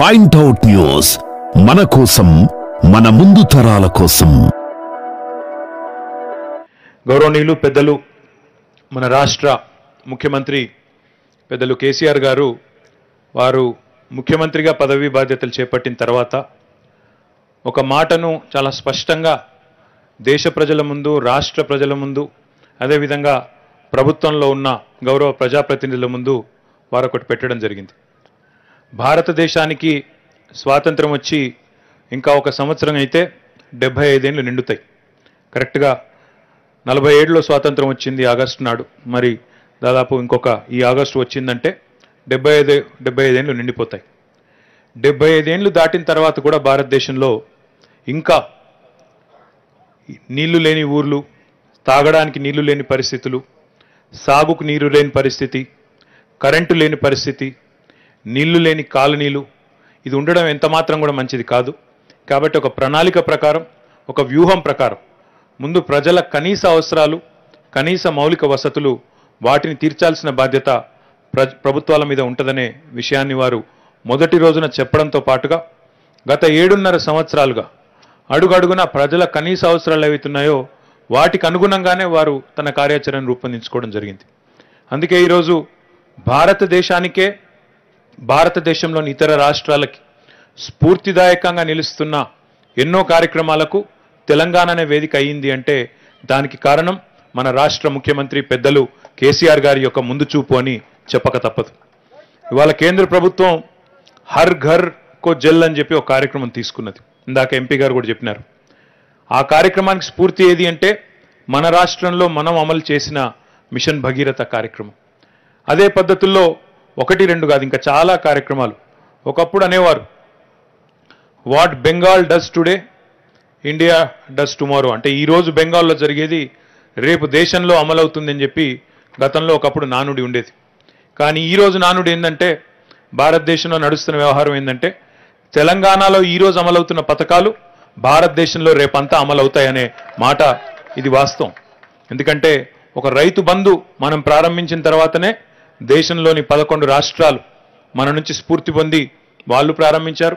Point out news మన కోసం మన ముందు తరాల కోసం. గౌరవనీయులు పెద్దలు మన రాష్ట్ర ముఖ్యమంత్రి పెద్దలు కేసీఆర్ గారు వారు ముఖ్యమంత్రిగా పదవీ బాధ్యతలు చేపట్టిన తర్వాత ఒక మాటను చాలా స్పష్టంగా దేశ ప్రజల ముందు రాష్ట్ర ప్రజల ముందు అదేవిధంగా ప్రభుత్వంలో ఉన్న గౌరవ ప్రజాప్రతినిధుల ముందు వారు ఒకటి పెట్టడం జరిగింది. భారతదేశానికి స్వాతంత్రం వచ్చి ఇంకా ఒక సంవత్సరం అయితే డెబ్భై ఐదేళ్ళు నిండుతాయి. కరెక్ట్గా నలభై ఏడులో స్వాతంత్రం వచ్చింది ఆగస్టు నాడు. మరి దాదాపు ఇంకొక ఈ ఆగస్టు వచ్చిందంటే డెబ్బై ఐదు డెబ్బై ఐదేళ్ళు నిండిపోతాయి. డెబ్బై ఐదేళ్ళు దాటిన తర్వాత కూడా భారతదేశంలో ఇంకా నీళ్ళు లేని ఊర్లు తాగడానికి నీళ్ళు లేని పరిస్థితులు సాగుకు నీరు లేని పరిస్థితి కరెంటు లేని పరిస్థితి నీళ్ళు లేని కాలనీలు. ఇది ఉండడం ఎంత మాత్రం కూడా మంచిది కాదు. కాబట్టి ఒక ప్రణాళిక ప్రకారం ఒక వ్యూహం ప్రకారం ముందు ప్రజల కనీస అవసరాలు కనీస మౌలిక వసతులు వాటిని తీర్చాల్సిన బాధ్యత ప్ర ప్రభుత్వాల మీద ఉంటుందనే విషయాన్ని వారు మొదటి రోజున చెప్పడంతో పాటుగా గత ఏడున్నర సంవత్సరాలుగా అడుగడుగున ప్రజల కనీస అవసరాలు ఏవైతున్నాయో వాటికి అనుగుణంగానే వారు తన కార్యాచరణ రూపొందించుకోవడం జరిగింది. అందుకే ఈరోజు భారతదేశానికే భారతదేశంలోని ఇతర రాష్ట్రాలకి స్ఫూర్తిదాయకంగా నిలుస్తున్న ఎన్నో కార్యక్రమాలకు తెలంగాణ అనే వేదిక అయ్యింది అంటే దానికి కారణం మన రాష్ట్ర ముఖ్యమంత్రి పెద్దలు కేసీఆర్ గారి యొక్క ముందు చూపు అని చెప్పక తప్పదు. ఇవాళ కేంద్ర ప్రభుత్వం హర్ ఘర్ కో జల్ అని చెప్పి ఒక కార్యక్రమం తీసుకున్నది. ఇందాక ఎంపీ గారు కూడా చెప్పినారు. ఆ కార్యక్రమానికి స్ఫూర్తి ఏది అంటే మన రాష్ట్రంలో మనం అమలు చేసిన మిషన్ భగీరథ కార్యక్రమం. అదే పద్ధతుల్లో ఒకటి రెండు కాదు ఇంకా చాలా కార్యక్రమాలు. ఒకప్పుడు అనేవారు what Bengal does today India does tomorrow. అంటే ఈ రోజు బెంగాల్లో జరిగేది రేపు దేశంలో అమలవుతుందని చెప్పి గతంలో ఒకప్పుడు నానుడి ఉండేది. కానీ ఈరోజు నానుడి ఏంటంటే భారతదేశంలో నడుస్తున్న వ్యవహారం ఏంటంటే తెలంగాణలో ఈరోజు అమలవుతున్న పథకాలు భారతదేశంలో రేపంతా అమలవుతాయనే మాట ఇది వాస్తవం. ఎందుకంటే ఒక రైతు బంధు మనం ప్రారంభించిన తర్వాతనే దేశంలోని పదకొండు రాష్ట్రాలు మన నుంచి స్ఫూర్తి పొంది వాళ్ళు ప్రారంభించారు.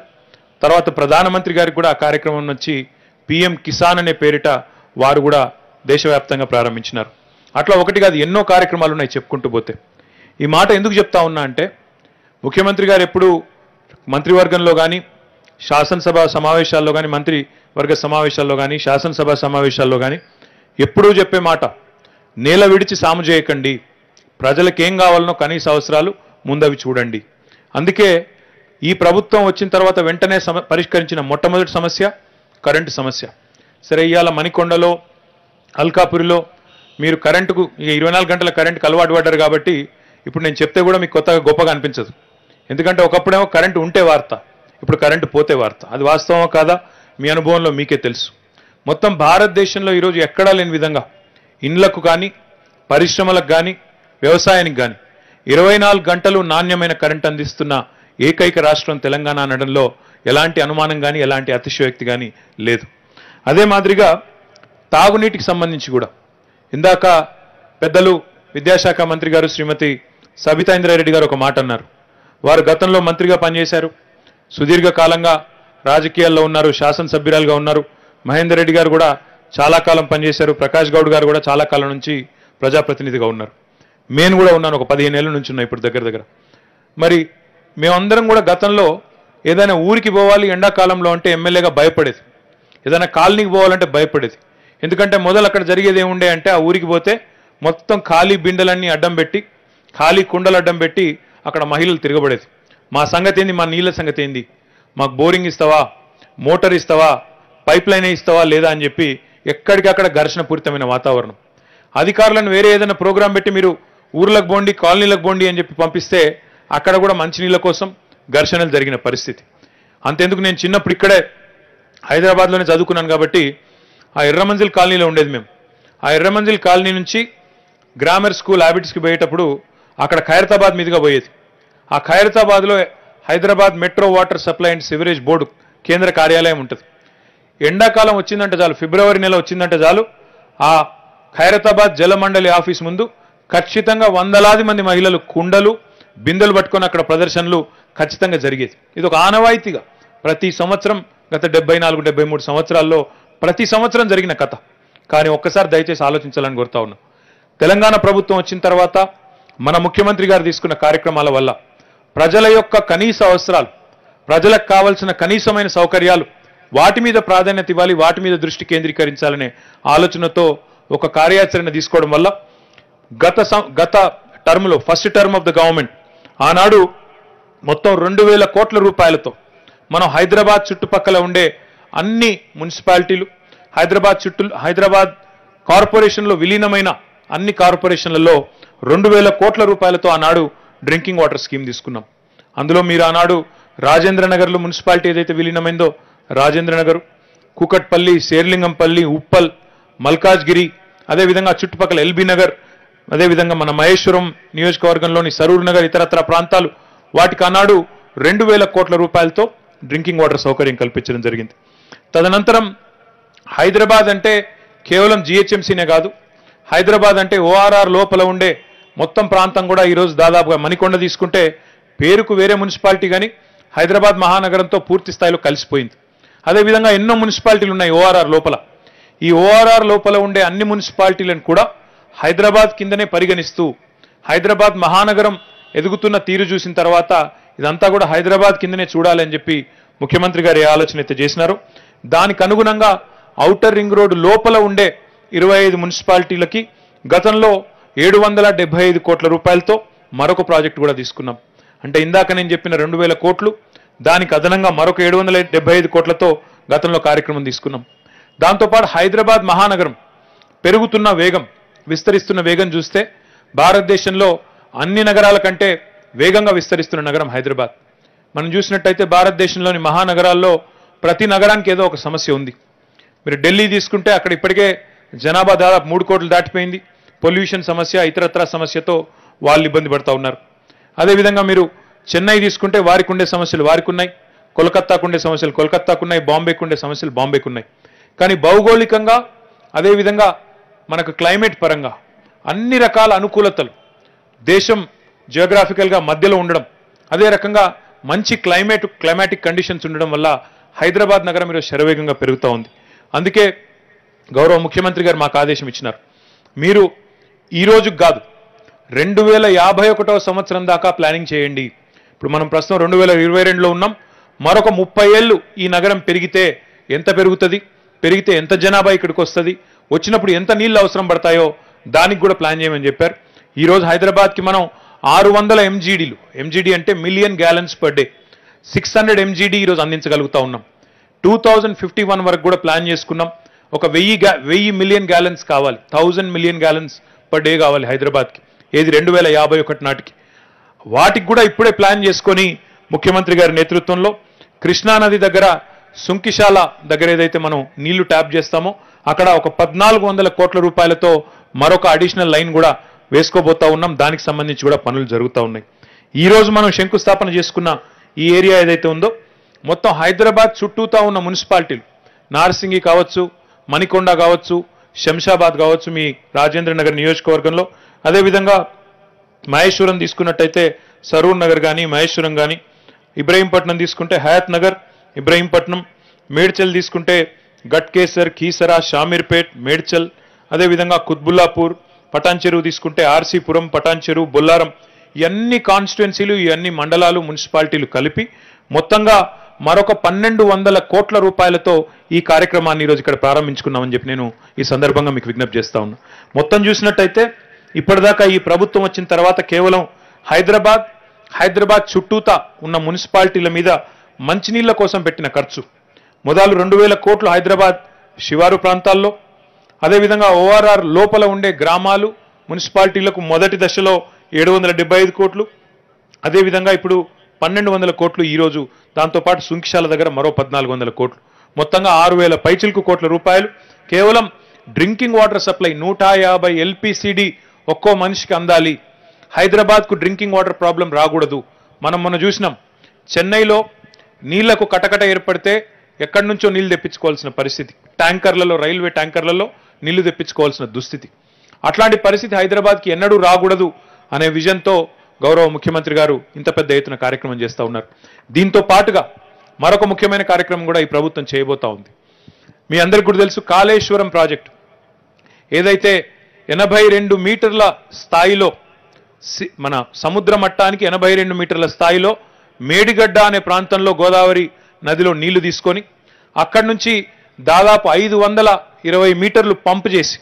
తర్వాత ప్రధానమంత్రి గారికి కూడా ఆ కార్యక్రమం వచ్చి పిఎం కిసాన్ అనే పేరిట వారు కూడా దేశవ్యాప్తంగా ప్రారంభించినారు. అట్లా ఒకటి కాదు ఎన్నో కార్యక్రమాలు ఉన్నాయి చెప్పుకుంటూ పోతే. ఈ మాట ఎందుకు చెప్తా ఉన్నా అంటే ముఖ్యమంత్రి గారు ఎప్పుడు మంత్రివర్గంలో కానీ శాసనసభ సమావేశాల్లో కానీ మంత్రివర్గ సమావేశాల్లో కానీ శాసనసభ సమావేశాల్లో కానీ ఎప్పుడూ చెప్పే మాట నేల విడిచి సాము చేయకండి ప్రజలకేం కావాలనో కనీస అవసరాలు ముందవి చూడండి. అందుకే ఈ ప్రభుత్వం వచ్చిన తర్వాత వెంటనే సమ పరిష్కరించిన మొట్టమొదటి సమస్య కరెంటు సమస్య. సరే ఇవాళ మణికొండలో అల్కాపురిలో మీరు కరెంటుకు ఇరవై నాలుగు గంటల కరెంటుకు అలవాటు పడ్డారు కాబట్టి ఇప్పుడు నేను చెప్తే కూడా మీకు కొత్తగా గొప్పగా అనిపించదు. ఎందుకంటే ఒకప్పుడేమో కరెంటు ఉంటే వార్త ఇప్పుడు కరెంటు పోతే వార్త. అది వాస్తవం కాదా? మీ అనుభవంలో మీకే తెలుసు. మొత్తం భారతదేశంలో ఈరోజు ఎక్కడా లేని విధంగా ఇండ్లకు కానీ పరిశ్రమలకు కానీ వ్యవసాయానికి కానీ ఇరవై నాలుగు గంటలు నాణ్యమైన కరెంట్ అందిస్తున్న ఏకైక రాష్ట్రం తెలంగాణ అనడంలో ఎలాంటి అనుమానం కానీ ఎలాంటి అతిశయోక్తి కానీ లేదు. అదే మాదిరిగా తాగునీటికి సంబంధించి కూడా. ఇందాక పెద్దలు విద్యాశాఖ మంత్రి గారు శ్రీమతి సబితా ఇంద్రారెడ్డి గారు ఒక మాట అన్నారు. వారు గతంలో మంత్రిగా పనిచేశారు. సుదీర్ఘకాలంగా రాజకీయాల్లో ఉన్నారు శాసనసభ్యురాలుగా ఉన్నారు. మహేందర్ రెడ్డి గారు కూడా చాలా కాలం పనిచేశారు. ప్రకాష్ గౌడ్ గారు కూడా చాలా కాలం నుంచి ప్రజాప్రతినిధిగా ఉన్నారు. నేను కూడా ఉన్నాను ఒక పదిహేను ఏళ్ళ నుంచి ఉన్నా ఇప్పుడు దగ్గర దగ్గర. మరి మేమందరం కూడా గతంలో ఏదైనా ఊరికి పోవాలి ఎండాకాలంలో అంటే ఎమ్మెల్యేగా భయపడేది. ఏదైనా కాలనీకి పోవాలంటే భయపడేది. ఎందుకంటే మొదలు అక్కడ జరిగేది ఏముండే అంటే ఆ ఊరికి పోతే మొత్తం ఖాళీ బిందెలన్నీ అడ్డం పెట్టి ఖాళీ కుండలు అడ్డం పెట్టి అక్కడ మహిళలు తిరగబడేది. మా సంగతి ఏంది? మా నీళ్ళ సంగతి ఏంది? మాకు బోరింగ్ ఇస్తావా? మోటార్ ఇస్తావా? పైప్ లైన్ ఇస్తావా లేదా అని చెప్పి ఎక్కడికక్కడ ఘర్షణపూరితమైన వాతావరణం. అధికారులను వేరే ఏదైనా ప్రోగ్రాం పెట్టి మీరు ఊర్లకు బోండి కాలనీలకు బోండి అని చెప్పి పంపిస్తే అక్కడ కూడా మంచినీళ్ళ కోసం ఘర్షణలు జరిగిన పరిస్థితి. అంతెందుకు నేను చిన్నప్పుడు ఇక్కడే హైదరాబాద్లోనే చదువుకున్నాను కాబట్టి ఆ ఎర్రమంజిల్ కాలనీలో ఉండేది మేము. ఆ ఎర్రమంజిల్ కాలనీ నుంచి గ్రామర్ స్కూల్ హ్యాబిట్స్కి పోయేటప్పుడు అక్కడ ఖైరతాబాద్ మీదుగా పోయేది. ఆ ఖైరతాబాద్లో Hyderabad metro water supply and sewerage board కేంద్ర కార్యాలయం ఉంటుంది. ఎండాకాలం వచ్చిందంటే చాలు ఫిబ్రవరి నెల వచ్చిందంటే చాలు ఆ ఖైరతాబాద్ జలమండలి ఆఫీస్ ముందు ఖచ్చితంగా వందలాది మంది మహిళలు కుండలు బిందెలు పట్టుకొని అక్కడ ప్రదర్శనలు ఖచ్చితంగా జరిగేది. ఇది ఒక ఆనవాయితీగా. ప్రతి సంవత్సరం గత డెబ్బై నాలుగు డెబ్బై మూడు సంవత్సరాల్లో ప్రతి సంవత్సరం జరిగిన కథ. కానీ ఒక్కసారి దయచేసి ఆలోచించాలని కోరుతా ఉన్నాం. తెలంగాణ ప్రభుత్వం వచ్చిన తర్వాత మన ముఖ్యమంత్రి గారు తీసుకున్న కార్యక్రమాల వల్ల ప్రజల యొక్క కనీస అవసరాలు ప్రజలకు కావలసిన కనీసమైన సౌకర్యాలు వాటి మీద ప్రాధాన్యత ఇవ్వాలి వాటి మీద దృష్టి కేంద్రీకరించాలనే ఆలోచనతో ఒక కార్యాచరణ తీసుకోవడం వల్ల గత సం- గత టర్మ్లో first term of the government ఆనాడు మొత్తం రెండు వేల కోట్ల రూపాయలతో మనం హైదరాబాద్ చుట్టుపక్కల ఉండే అన్ని మున్సిపాలిటీలు హైదరాబాద్ చుట్టూ హైదరాబాద్ కార్పొరేషన్లో విలీనమైన అన్ని కార్పొరేషన్లలో రెండు వేల కోట్ల రూపాయలతో ఆనాడు డ్రింకింగ్ వాటర్ స్కీమ్ తీసుకున్నాం. అందులో మీరు ఆనాడు రాజేంద్ర నగర్లో మున్సిపాలిటీ ఏదైతే విలీనమైందో రాజేంద్ర నగర్ కూకట్పల్లి శేర్లింగంపల్లి ఉప్పల్ మల్కాజ్గిరి అదేవిధంగా చుట్టుపక్కల ఎల్బీ నగర్ అదేవిధంగా మన మహేశ్వరం నియోజకవర్గంలోని సరూర్ నగర్ ఇతరత్ర ప్రాంతాలు వాటికి ఆనాడు రెండు వేల కోట్ల రూపాయలతో డ్రింకింగ్ వాటర్ సౌకర్యం కల్పించడం జరిగింది. తదనంతరం హైదరాబాద్ అంటే కేవలం జిహెచ్ఎంసీనే కాదు హైదరాబాద్ అంటే ఓఆర్ఆర్ లోపల ఉండే మొత్తం ప్రాంతం కూడా ఈరోజు దాదాపుగా మణికొండ తీసుకుంటే పేరుకు వేరే మున్సిపాలిటీ కానీ హైదరాబాద్ మహానగరంతో పూర్తి స్థాయిలో కలిసిపోయింది. అదేవిధంగా ఎన్నో మున్సిపాలిటీలు ఉన్నాయి ఓఆర్ఆర్ లోపల. ఈ ఓఆర్ఆర్ లోపల ఉండే అన్ని మున్సిపాలిటీలను కూడా హైదరాబాద్ కిందనే పరిగణిస్తూ హైదరాబాద్ మహానగరం ఎదుగుతున్న తీరు చూసిన తర్వాత ఇదంతా కూడా హైదరాబాద్ కిందనే చూడాలని చెప్పి ముఖ్యమంత్రి గారు ఆలోచన అయితే చేసినారు దానికి అనుగుణంగా ఔటర్ రింగ్ రోడ్డు లోపల ఉండే ఇరవై ఐదు మున్సిపాలిటీలకి గతంలో ఏడు వందల డెబ్బై ఐదు కోట్ల రూపాయలతో మరొక ప్రాజెక్టు కూడా తీసుకున్నాం. అంటే ఇందాక నేను చెప్పిన రెండు వేల కోట్లు దానికి అదనంగా మరొక ఏడు వందల డెబ్బై ఐదు కోట్లతో గతంలో కార్యక్రమం తీసుకున్నాం. దాంతోపాటు హైదరాబాద్ మహానగరం పెరుగుతున్న వేగం విస్తరిస్తున్న వేగం చూస్తే భారతదేశంలో అన్ని నగరాల కంటే వేగంగా విస్తరిస్తున్న నగరం హైదరాబాద్. మనం చూసినట్టయితే భారతదేశంలోని మహానగరాల్లో ప్రతి నగరానికి ఏదో ఒక సమస్య ఉంది. మీరు ఢిల్లీ తీసుకుంటే అక్కడ ఇప్పటికే జనాభా దాదాపు మూడు కోట్లు దాటిపోయింది. పొల్యూషన్ సమస్య ఇతరత్ర సమస్యతో వాళ్ళు ఇబ్బంది పడతా ఉన్నారు. అదేవిధంగా మీరు చెన్నై తీసుకుంటే వారికి ఉండే సమస్యలు వారికి ఉన్నాయి. కోల్కత్తాకు ఉండే సమస్యలు కోల్కత్తాకు ఉన్నాయి. బాంబేకు ఉండే సమస్యలు బాంబేకు ఉన్నాయి. కానీ భౌగోళికంగా అదేవిధంగా మనకు క్లైమేట్ పరంగా అన్ని రకాల అనుకూలతలు దేశం జియోగ్రాఫికల్గా మధ్యలో ఉండడం అదే రకంగా మంచి క్లైమేట్ క్లైమాటిక్ కండిషన్స్ ఉండడం వల్ల హైదరాబాద్ నగరం ఈరోజు శరవేగంగా పెరుగుతూ ఉంది. అందుకే గౌరవ ముఖ్యమంత్రి గారు మాకు ఆదేశం ఇచ్చినారు. మీరు ఈరోజు కాదు రెండు వేల యాభై ఒకటవ సంవత్సరం దాకా ప్లానింగ్ చేయండి. ఇప్పుడు మనం ప్రస్తుతం రెండు వేల ఇరవై రెండులో ఉన్నాం. మరొక ముప్పై ఏళ్ళు ఈ నగరం పెరిగితే ఎంత పెరుగుతుంది? పెరిగితే ఎంత జనాభా ఇక్కడికి వస్తుంది? వచ్చినప్పుడు ఎంత నీళ్ళు అవసరం పడతాయో దానికి కూడా ప్లాన్ చేయమని చెప్పారు. ఈరోజు హైదరాబాద్కి మనం ఆరు వందల ఎంజీడీలు ఎంజీడీ అంటే million gallons per day six hundred MGD ఈరోజు అందించగలుగుతా ఉన్నాం. టూ థౌజండ్ ఫిఫ్టీ వన్ వరకు కూడా ప్లాన్ చేసుకున్నాం. ఒక వెయ్యి గ్యా వెయ్యి మిలియన్ గ్యాలన్స్ కావాలి. Thousand million gallons per day కావాలి హైదరాబాద్కి. ఏది రెండు వేల యాభై ఒకటి నాటికి. వాటికి కూడా ఇప్పుడే ప్లాన్ చేసుకొని ముఖ్యమంత్రి గారి నేతృత్వంలో కృష్ణానది దగ్గర సుంకిశాల దగ్గర ఏదైతే మనం నీళ్ళు ట్యాప్ చేస్తామో అక్కడ ఒక పద్నాలుగు వందల కోట్ల రూపాయలతో మరొక అడిషనల్ లైన్ కూడా వేసుకోబోతా ఉన్నాం. దానికి సంబంధించి కూడా పనులు జరుగుతూ ఉన్నాయి. ఈ రోజు మనం శంకుస్థాపన చేసుకున్న ఈ ఏరియా ఏదైతే ఉందో మొత్తం హైదరాబాద్ చుట్టూతా ఉన్న మున్సిపాలిటీలు నార్సింగి కావచ్చు మణికొండ కావచ్చు శంషాబాద్ కావచ్చు మీ రాజేంద్ర నగర్ నియోజకవర్గంలో అదేవిధంగా మహేశ్వరం తీసుకున్నట్టయితే సరూర్ నగర్ కానీ మహేశ్వరం కానీ ఇబ్రహీంపట్నం తీసుకుంటే హయాత్ నగర్ ఇబ్రహీంపట్నం మేడ్చల్ తీసుకుంటే గట్కేసర్ కీసరా షామీర్పేట్ మేడ్చల్ అదేవిధంగా కుత్బుల్లాపూర్ పటాన్ చెరువు తీసుకుంటే ఆర్సీపురం పటాన్ చెరువు బొల్లారం ఇవన్నీ కాన్స్టిట్యున్సీలు ఇవన్నీ మండలాలు మున్సిపాలిటీలు కలిపి మొత్తంగా మరొక పన్నెండు వందల కోట్ల రూపాయలతో ఈ కార్యక్రమాన్ని ఈరోజు ఇక్కడ ప్రారంభించుకున్నామని చెప్పి నేను ఈ సందర్భంగా మీకు విజ్ఞప్తి చేస్తా ఉన్నా. మొత్తం చూసినట్టయితే ఇప్పటిదాకా ఈ ప్రభుత్వం వచ్చిన తర్వాత కేవలం హైదరాబాద్ హైదరాబాద్ చుట్టూతా ఉన్న మున్సిపాలిటీల మీద మంచినీళ్ళ కోసం పెట్టిన ఖర్చు. మొదలు రెండు వేల కోట్లు హైదరాబాద్ శివారు ప్రాంతాల్లో అదేవిధంగా ఓఆర్ఆర్ లోపల ఉండే గ్రామాలు మున్సిపాలిటీలకు మొదటి దశలో ఏడు వందల డెబ్బై ఐదు కోట్లు అదేవిధంగా ఇప్పుడు పన్నెండు వందల కోట్లు ఈరోజు దాంతోపాటు సుంకిశాల దగ్గర మరో పద్నాలుగు వందల కోట్లు. మొత్తంగా ఆరు వేల పైచిలకు కోట్ల రూపాయలు. కేవలం డ్రింకింగ్ వాటర్ సప్లై నూట యాభై ఎల్పిసిడి ఒక్కో మనిషికి అందాలి. హైదరాబాద్కు డ్రింకింగ్ వాటర్ ప్రాబ్లం రాకూడదు. మనం మొన్న చూసినాం చెన్నైలో నీళ్ళకు కటకట ఏర్పడితే ఎక్కడి నుంచో నీళ్ళు తెప్పించుకోవాల్సిన పరిస్థితి. ట్యాంకర్లలో రైల్వే ట్యాంకర్లలో నీళ్ళు తెప్పించుకోవాల్సిన దుస్థితి. అట్లాంటి పరిస్థితి హైదరాబాద్కి ఎన్నడూ రాకూడదు అనే విజన్తో గౌరవ ముఖ్యమంత్రి గారు ఇంత పెద్ద ఎత్తున కార్యక్రమం చేస్తూ ఉన్నారు. దీంతో పాటుగా మరొక ముఖ్యమైన కార్యక్రమం కూడా ఈ ప్రభుత్వం చేయబోతా ఉంది. మీ అందరికీ కూడా తెలుసు కాళేశ్వరం ప్రాజెక్టు. ఏదైతే ఎనభై రెండు మీటర్ల స్థాయిలో సి- మన సముద్ర మట్టానికి ఎనభై రెండు మీటర్ల స్థాయిలో మేడిగడ్డ అనే ప్రాంతంలో గోదావరి నదిలో నీళ్ళు తీసుకొని అక్కడి నుంచి దాదాపు ఐదు వందల ఇరవై మీటర్లు పంప్ చేసి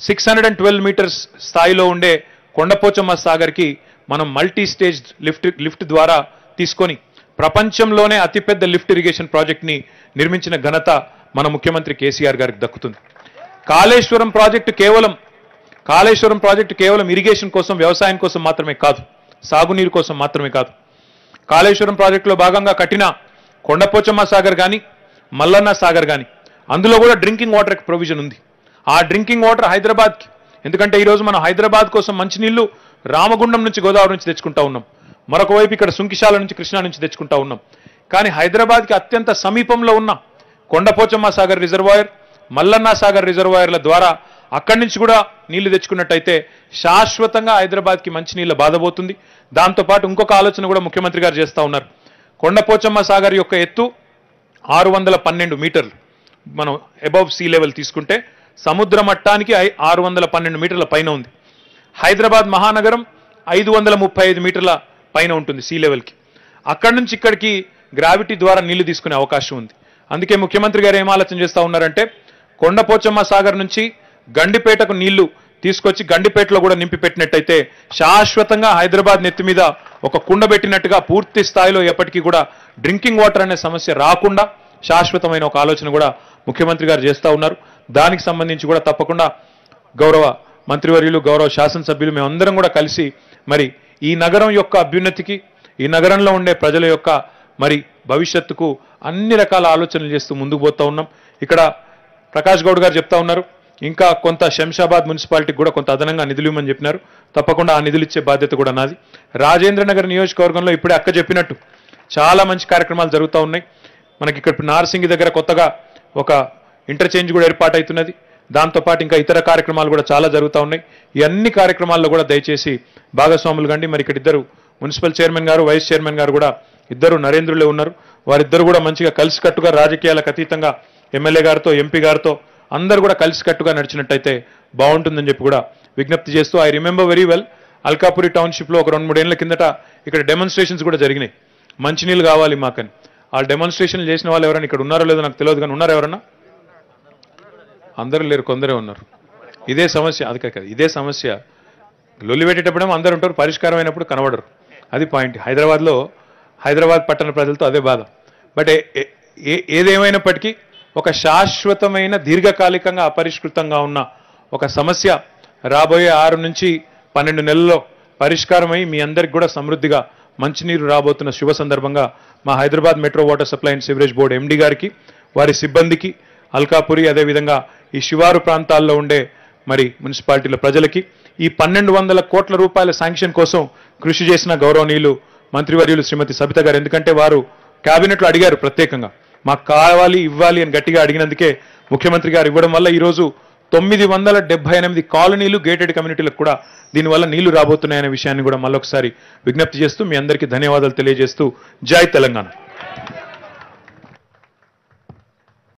six hundred and twelve metres స్థాయిలో ఉండే కొండపోచమ్మ సాగర్కి మనం మల్టీ స్టేజ్ లిఫ్ట్ లిఫ్ట్ ద్వారా తీసుకొని ప్రపంచంలోనే అతిపెద్ద లిఫ్ట్ ఇరిగేషన్ ప్రాజెక్ట్ని నిర్మించిన ఘనత మన ముఖ్యమంత్రి కేసీఆర్ గారికి దక్కుతుంది. కాళేశ్వరం ప్రాజెక్టు కేవలం కాళేశ్వరం ప్రాజెక్టు కేవలం ఇరిగేషన్ కోసం వ్యవసాయం కోసం మాత్రమే కాదు సాగునీరు కోసం మాత్రమే కాదు కాళేశ్వరం ప్రాజెక్టులో భాగంగా కట్టిన కొండపోచమ్మ సాగర్ కానీ మల్లన్న సాగర్ కానీ అందులో కూడా డ్రింకింగ్ వాటర్ ప్రొవిజన్ ఉంది. ఆ డ్రింకింగ్ వాటర్ హైదరాబాద్కి. ఎందుకంటే ఈరోజు మనం హైదరాబాద్ కోసం మంచినీళ్ళు రామగుండం నుంచి గోదావరి నుంచి తెచ్చుకుంటా ఉన్నాం. మరొక వైపు ఇక్కడ సుంకిశాల నుంచి కృష్ణా నుంచి తెచ్చుకుంటా ఉన్నాం. కానీ హైదరాబాద్కి అత్యంత సమీపంలో ఉన్న కొండపోచమ్మ సాగర్ రిజర్వాయర్ మల్లన్న సాగర్ రిజర్వాయర్ల ద్వారా అక్కడి నుంచి కూడా నీళ్ళు తెచ్చుకున్నట్టయితే శాశ్వతంగా హైదరాబాద్కి మంచినీళ్ళ బాధపోతుంది దాంతోపాటు ఇంకొక ఆలోచన కూడా ముఖ్యమంత్రి గారు చేస్తూ ఉన్నారు. కొండపోచమ్మ సాగర్ యొక్క ఎత్తు ఆరు వందల పన్నెండు మీటర్లు. మనం అబౌవ్ సీ లెవెల్ తీసుకుంటే సముద్ర మట్టానికి ఐ- ఆరు వందల పన్నెండు మీటర్ల పైన ఉంది. హైదరాబాద్ మహానగరం ఐదు వందల ముప్పై ఐదు మీటర్ల పైన ఉంటుంది సీ లెవెల్కి అక్కడి నుంచి ఇక్కడికి గ్రావిటీ ద్వారా నీళ్ళు తీసుకునే అవకాశం ఉంది. అందుకే ముఖ్యమంత్రి గారు ఏం ఆలోచన చేస్తూ ఉన్నారంటే కొండపోచమ్మ సాగర్ నుంచి గండిపేటకు నీళ్ళు తీసుకొచ్చి గండిపేటలో కూడా నింపి పెట్టినట్టయితే శాశ్వతంగా హైదరాబాద్ నెత్తి మీద ఒక కుండ పెట్టినట్టుగా పూర్తి స్థాయిలో ఎప్పటికీ కూడా డ్రింకింగ్ వాటర్ అనే సమస్య రాకుండా శాశ్వతమైన ఒక ఆలోచన కూడా ముఖ్యమంత్రి గారు చేస్తూ ఉన్నారు. దానికి సంబంధించి కూడా తప్పకుండా గౌరవ మంత్రివర్యులు గౌరవ శాసనసభ్యులు మేమందరం కూడా కలిసి మరి ఈ నగరం యొక్క అభ్యున్నతికి ఈ నగరంలో ఉండే ప్రజల యొక్క మరి భవిష్యత్తుకు అన్ని రకాల ఆలోచనలు చేస్తూ ముందుకు పోతా ఉన్నాం. ఇక్కడ ప్రకాష్ గౌడ్ గారు చెప్తా ఉన్నారు. ఇంకా కొంత శంషాబాద్ మున్సిపాలిటీకి కూడా కొంత అదనంగా నిధులు ఇవ్వమని చెప్పినారు. తప్పకుండా ఆ నిధులు ఇచ్చే బాధ్యత కూడా నాది. రాజేంద్రనగర్ నియోజకవర్గంలో ఇప్పుడే అక్క చెప్పినట్టు చాలా మంచి కార్యక్రమాలు జరుగుతూ ఉన్నాయి. మనకి ఇక్కడ నార్సింగి దగ్గర కొత్తగా ఒక ఇంటర్చేంజ్ కూడా ఏర్పాటవుతున్నది. దాంతోపాటు ఇంకా ఇతర కార్యక్రమాలు కూడా చాలా జరుగుతూ ఉన్నాయి. ఈ అన్ని కార్యక్రమాల్లో కూడా దయచేసి భాగస్వాములు కండి. మరి ఇక్కడ ఇద్దరు మున్సిపల్ చైర్మన్ గారు వైస్ చైర్మన్ గారు కూడా ఇద్దరు నరేంద్రులే ఉన్నారు. వారిద్దరు కూడా మంచిగా కలిసికట్టుగా రాజకీయాలకు అతీతంగా ఎమ్మెల్యే గారితో ఎంపీ గారితో అందరు కూడా కలిసికట్టుగా నడిచినట్టయితే బాగుంటుందని చెప్పి కూడా విజ్ఞప్తి చేస్తూ I remember very well Alkapuri టౌన్షిప్లో ఒక రెండు మూడేళ్ళ కిందట ఇక్కడ డెమాన్స్ట్రేషన్స్ కూడా జరిగినాయి. మంచినీళ్ళు కావాలి మాకని. ఆ డెమాన్స్ట్రేషన్లు చేసిన వాళ్ళు ఎవరైనా ఇక్కడ ఉన్నారో లేదో నాకు తెలియదు కానీ ఉన్నారు ఎవరన్నా? అందరూ లేరు కొందరే ఉన్నారు. ఇదే సమస్య అది కాదు ఇదే సమస్య. లొల్లి పెట్టేటప్పుడేమో అందరు ఉంటారు పరిష్కారం అయినప్పుడు కనబడరు. అది పాయింట్ హైదరాబాద్లో హైదరాబాద్ పట్టణ ప్రజలతో అదే బాధ. బట్ ఏ- ఏదేమైనప్పటికీ ఒక శాశ్వతమైన దీర్ఘకాలికంగా అపరిష్కృతంగా ఉన్న ఒక సమస్య రాబోయే ఆరు నుంచి పన్నెండు నెలల్లో పరిష్కారమై మీ అందరికి కూడా సమృద్ధిగా మంచినీరు రాబోతున్న శుభ సందర్భంగా మా Hyderabad metro water supply and sewerage board MD గారికి వారి సిబ్బందికి అల్కాపురి అదేవిధంగా ఈ శివారు ప్రాంతాల్లో ఉండే మరి మున్సిపాలిటీల ప్రజలకి ఈ పన్నెండు వందల కోట్ల రూపాయల శాంక్షన్ కోసం కృషి చేసిన గౌరవనీయులు మంత్రివర్యులు శ్రీమతి సబిత గారు. ఎందుకంటే వారు క్యాబినెట్లో అడిగారు ప్రత్యేకంగా. మాకు కావాలి ఇవ్వాలి అని గట్టిగా అడిగినందుకే ముఖ్యమంత్రి గారు ఇవ్వడం వల్ల ఈరోజు తొమ్మిది వందల డెబ్బై ఎనిమిది కాలనీలు గేటెడ్ కమ్యూనిటీలకు కూడా దీనివల్ల నీళ్ళు రాబోతున్నాయనే విషయాన్ని కూడా మళ్ళొకసారి విజ్ఞప్తి చేస్తూ మీ అందరికీ ధన్యవాదాలు తెలియజేస్తూ జై తెలంగాణ.